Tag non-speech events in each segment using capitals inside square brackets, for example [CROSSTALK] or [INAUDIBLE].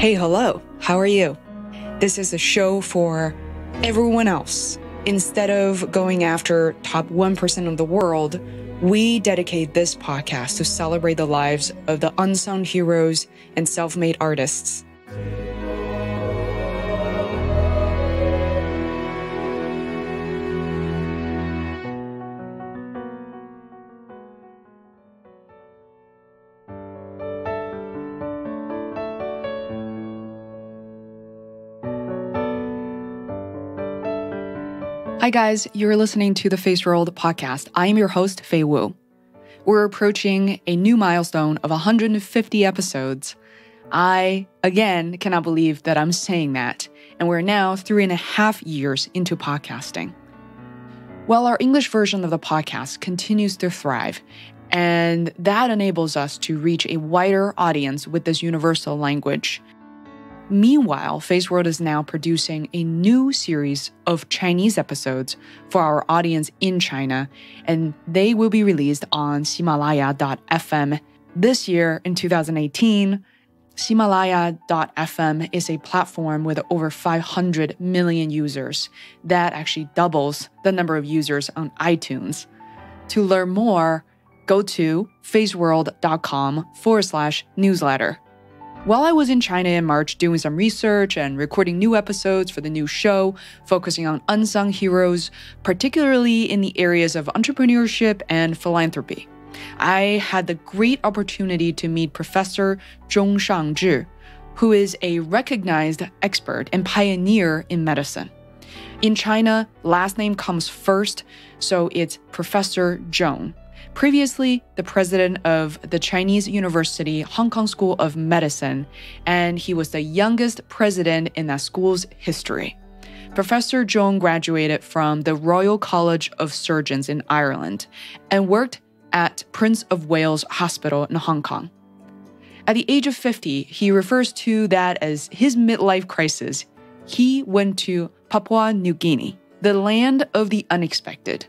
Hey, hello, how are you? This is a show for everyone else. Instead of going after top 1% of the world, we dedicate this podcast to celebrate the lives of the unsung heroes and self made artists. Hi, guys. You're listening to the Feisworld podcast. I am your host, Fei Wu. We're approaching a new milestone of 150 episodes. I, again, cannot believe that I'm saying that, and we're now three and a half years into podcasting. Well, our English version of the podcast continues to thrive, and that enables us to reach a wider audience with this universal language. Meanwhile, Phase Feisworld is now producing a new series of Chinese episodes for our audience in China, and they will be released on Ximalaya.fm this year in 2018. Ximalaya.fm is a platform with over 500 million users. That actually doubles the number of users on iTunes. To learn more, go to feisworld.com forward slash newsletter. While I was in China in March doing some research and recording new episodes for the new show, focusing on unsung heroes, particularly in the areas of entrepreneurship and philanthropy, I had the great opportunity to meet Professor Zhong Shangzhi, who is a recognized expert and pioneer in medicine. In China, last name comes first, so it's Professor Zhong previously the president of the Chinese University Hong Kong School of Medicine, and he was the youngest president in that school's history. Professor Zhong graduated from the Royal College of Surgeons in Ireland and worked at Prince of Wales Hospital in Hong Kong. At the age of 50, he refers to that as his midlife crisis. He went to Papua New Guinea, the land of the unexpected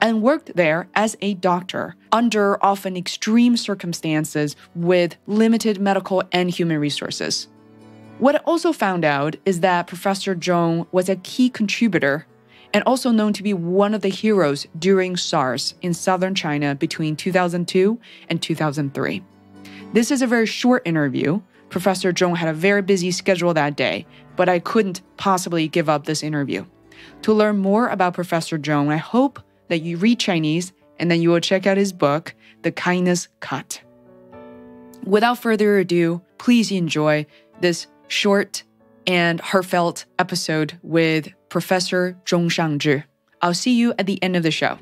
and worked there as a doctor under often extreme circumstances with limited medical and human resources. What I also found out is that Professor Zhong was a key contributor and also known to be one of the heroes during SARS in southern China between 2002 and 2003. This is a very short interview. Professor Zhong had a very busy schedule that day, but I couldn't possibly give up this interview. To learn more about Professor Zhong, I hope that you read Chinese and then you will check out his book, The Kindest Cut. Without further ado, please enjoy this short and heartfelt episode with Professor Zhong Shangzhi. I'll see you at the end of the show.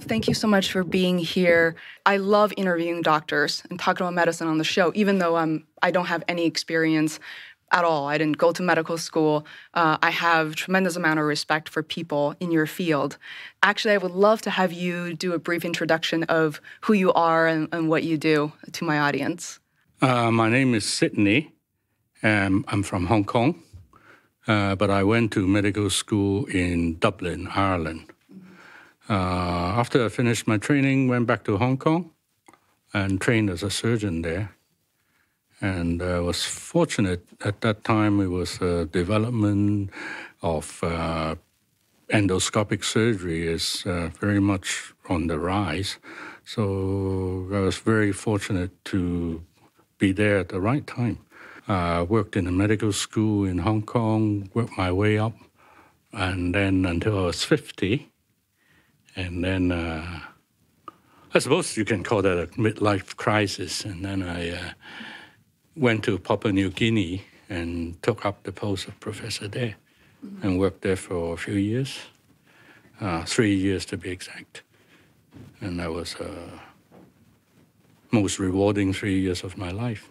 Thank you so much for being here. I love interviewing doctors and talking about medicine on the show, even though I'm I don't have any experience at all. I didn't go to medical school. Uh, I have tremendous amount of respect for people in your field. Actually, I would love to have you do a brief introduction of who you are and, and what you do to my audience. Uh, my name is Sydney. Um, I'm from Hong Kong, uh, but I went to medical school in Dublin, Ireland. Uh, after I finished my training, went back to Hong Kong and trained as a surgeon there. And I uh, was fortunate at that time. It was a development of uh, endoscopic surgery is uh, very much on the rise. So I was very fortunate to be there at the right time. I worked in a medical school in Hong Kong, worked my way up, and then until I was 50, and then uh, I suppose you can call that a midlife crisis. And then I uh, went to Papua New Guinea and took up the post of professor there mm-hmm. and worked there for a few years, uh, three years to be exact. And that was uh, most rewarding three years of my life.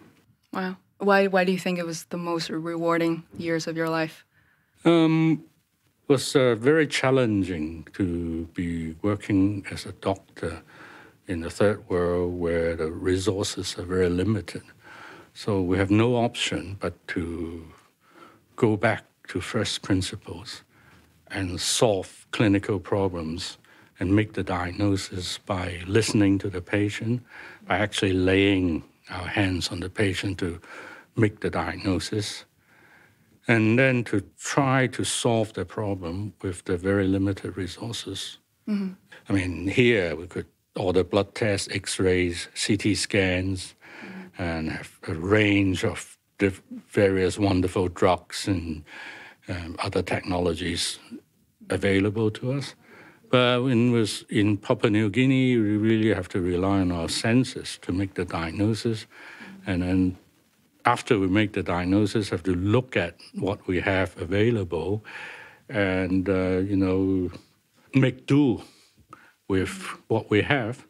Wow. Why, why do you think it was the most rewarding years of your life? Um, was uh, very challenging to be working as a doctor in the third world where the resources are very limited. So we have no option but to go back to first principles and solve clinical problems and make the diagnosis by listening to the patient, by actually laying our hands on the patient to make the diagnosis, and then to try to solve the problem with the very limited resources. Mm-hmm. I mean, here we could order blood tests, x rays, CT scans, mm-hmm. and have a range of various wonderful drugs and um, other technologies available to us. But when was in Papua New Guinea, we really have to rely on our senses to make the diagnosis. And then after we make the diagnosis, have to look at what we have available and, uh, you know, make do with what we have.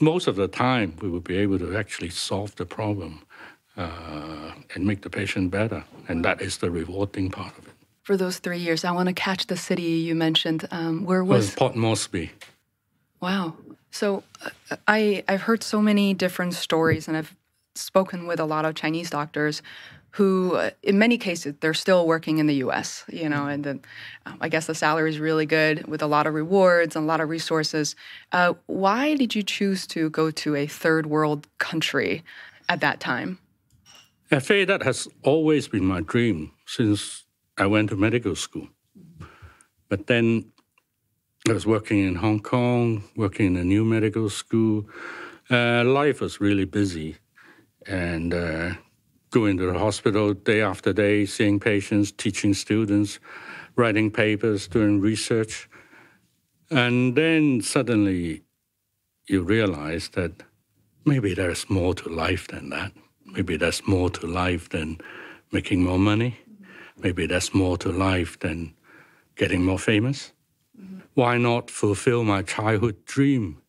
Most of the time, we will be able to actually solve the problem uh, and make the patient better. And that is the rewarding part of it for those three years. I want to catch the city you mentioned. Um, where was, was Port Moresby? Wow. So uh, I I've heard so many different stories, and I've spoken with a lot of Chinese doctors who, uh, in many cases, they're still working in the U.S. You know, and then um, I guess the salary is really good with a lot of rewards and a lot of resources. Uh, why did you choose to go to a third world country at that time? I say that has always been my dream since I went to medical school. But then I was working in Hong Kong, working in a new medical school. Uh, life was really busy. And uh, going to the hospital day after day, seeing patients, teaching students, writing papers, doing research. And then suddenly you realize that maybe there's more to life than that. Maybe there's more to life than making more money. Maybe there's more to life than getting more famous. Mm-hmm. Why not fulfill my childhood dream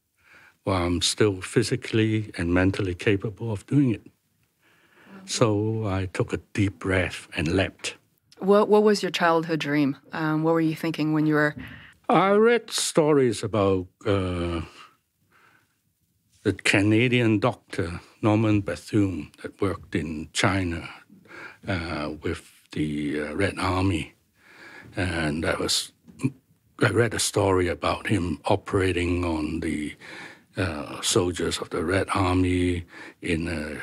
while I'm still physically and mentally capable of doing it? So I took a deep breath and leapt. What, what was your childhood dream? Um, what were you thinking when you were? I read stories about uh, the Canadian doctor Norman Bethune that worked in China uh, with the uh, Red Army, and that was I read a story about him operating on the uh, soldiers of the Red Army in a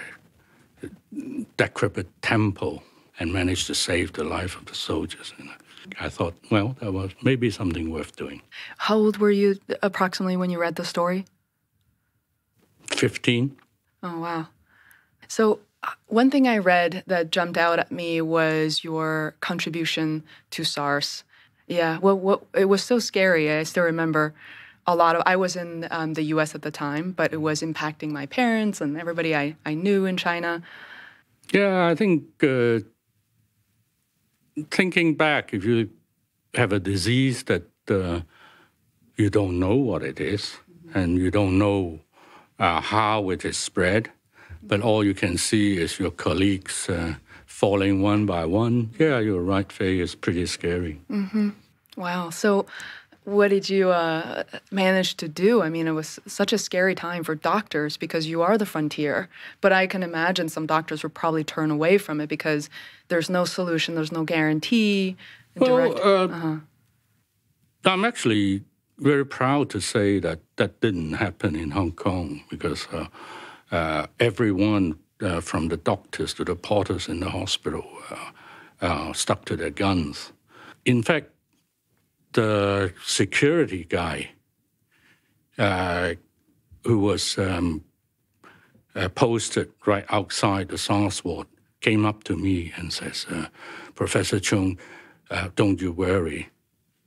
decrepit temple and managed to save the life of the soldiers. And I thought, well, that was maybe something worth doing. How old were you approximately when you read the story? 15. Oh, wow. So, one thing I read that jumped out at me was your contribution to SARS. Yeah, well, what, it was so scary. I still remember a lot of. I was in um, the U.S. at the time, but it was impacting my parents and everybody I, I knew in China. Yeah, I think uh, thinking back, if you have a disease that uh, you don't know what it is, and you don't know uh, how it is spread, but all you can see is your colleagues uh, falling one by one. Yeah, you're right, Fei. It's pretty scary. Mm-hmm. Wow. So, what did you uh, manage to do? I mean, it was such a scary time for doctors because you are the frontier. But I can imagine some doctors would probably turn away from it because there's no solution, there's no guarantee. Well, uh, uh-huh. I'm actually very proud to say that that didn't happen in Hong Kong because uh, uh, everyone uh, from the doctors to the porters in the hospital uh, stuck to their guns. In fact, the security guy who was um, posted right outside the SARS ward came up to me and says, Professor Chung, don't you worry,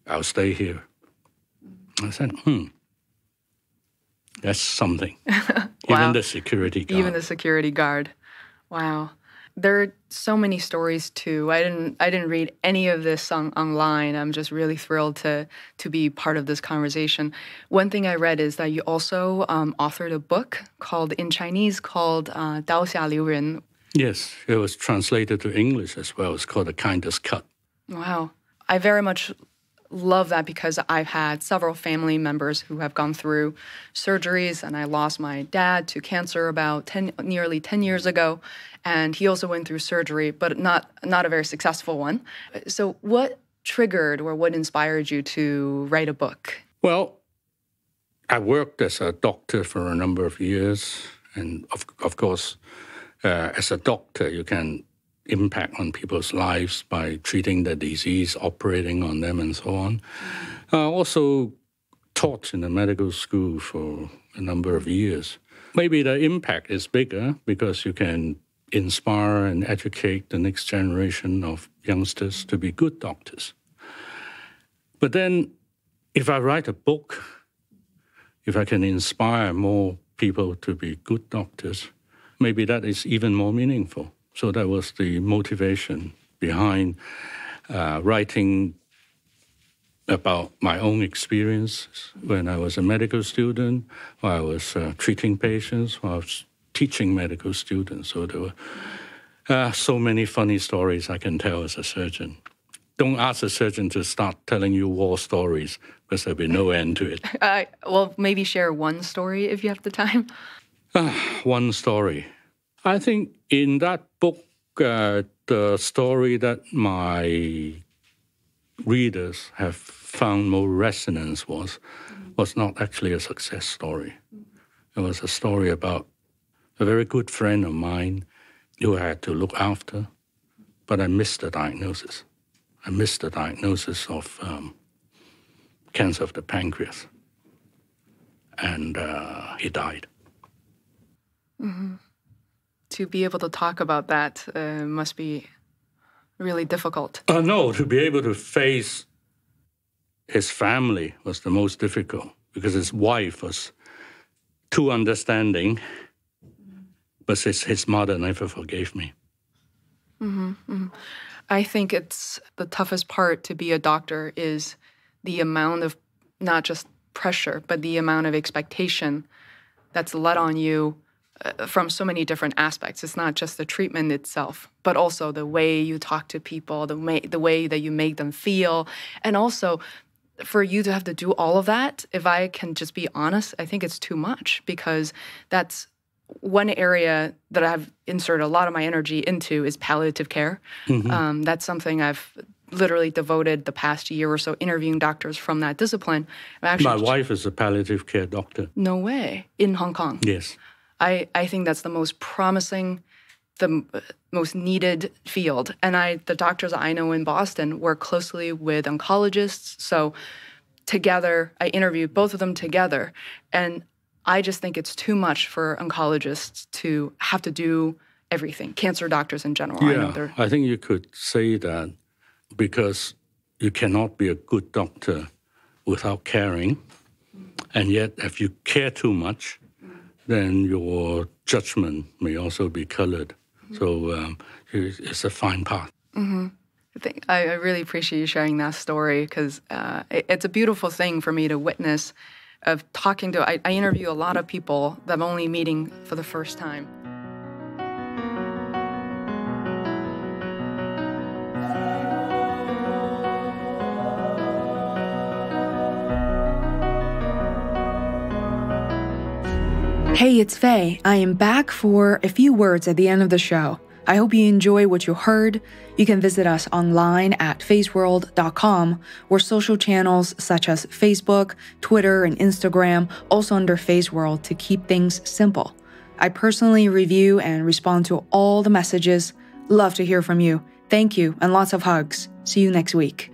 I'll stay here. I said, hmm, that's something. [LAUGHS] wow. Even the security guard. Even the security guard. Wow. There are so many stories too. I didn't I didn't read any of this on, online. I'm just really thrilled to to be part of this conversation. One thing I read is that you also um, authored a book called in Chinese called uh, Dao Xia Liu Ren. Yes, it was translated to English as well. It's called The Kindest Cut. Wow. I very much love that because I've had several family members who have gone through surgeries, and I lost my dad to cancer about 10, nearly 10 years ago. And he also went through surgery, but not, not a very successful one. So, what triggered or what inspired you to write a book? Well, I worked as a doctor for a number of years. And of, of course, uh, as a doctor, you can impact on people's lives by treating the disease, operating on them, and so on. Uh, also taught in a medical school for a number of years. Maybe the impact is bigger because you can inspire and educate the next generation of youngsters to be good doctors. But then, if I write a book, if I can inspire more people to be good doctors, maybe that is even more meaningful. So that was the motivation behind uh, writing about my own experiences when I was a medical student, while I was uh, treating patients, while I was teaching medical students. So there were uh, so many funny stories I can tell as a surgeon. Don't ask a surgeon to start telling you war stories because there'll be no end to it. [LAUGHS] Uh, well, maybe share one story if you have the time. one story. I think in that book, uh, the story that my readers have found more resonance was was not actually a success story. It was a story about a very good friend of mine who I had to look after, but I missed the diagnosis. I missed the diagnosis of um, cancer of the pancreas, and uh, he died. Mm-hmm to be able to talk about that uh, must be really difficult. Uh, no, to be able to face his family was the most difficult because his wife was too understanding, but his, his mother never forgave me. Mm-hmm, mm-hmm. I think it's the toughest part to be a doctor is the amount of not just pressure, but the amount of expectation that's let on you uh, from so many different aspects. It's not just the treatment itself, but also the way you talk to people, the way the way that you make them feel, and also for you to have to do all of that. If I can just be honest, I think it's too much because that's one area that I've inserted a lot of my energy into is palliative care. Mm-hmm. Um, that's something I've literally devoted the past year or so interviewing doctors from that discipline. my wife is a palliative care doctor. No way. In Hong Kong. Yes. I, I think that's the most promising, the most needed field. And I, the doctors I know in Boston work closely with oncologists. So together, I interviewed both of them together. And I just think it's too much for oncologists to have to do everything, cancer doctors in general. Yeah, I, I think you could say that because you cannot be a good doctor without caring. And yet, if you care too much, then your judgment may also be colored. Mm-hmm. So um, it's a fine path. Mm-hmm. I, think, I, really appreciate you sharing that story because uh, it, it's a beautiful thing for me to witness of talking to. I, I interview a lot of people that I'm only meeting for the first time. Hey, it's Fei. I am back for a few words at the end of the show. I hope you enjoy what you heard. You can visit us online at feisworld.com or social channels such as Facebook, Twitter, and Instagram, also under Feisworld to keep things simple. I personally review and respond to all the messages. Love to hear from you. Thank you and lots of hugs. See you next week.